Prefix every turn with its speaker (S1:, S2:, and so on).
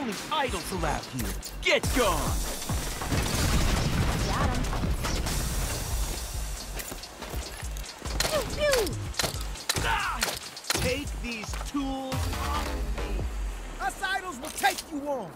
S1: Only idols allowed here. Get gone!
S2: Got him. Pew, pew.
S1: Ah! Take these tools off me.
S3: Us idols will take you on.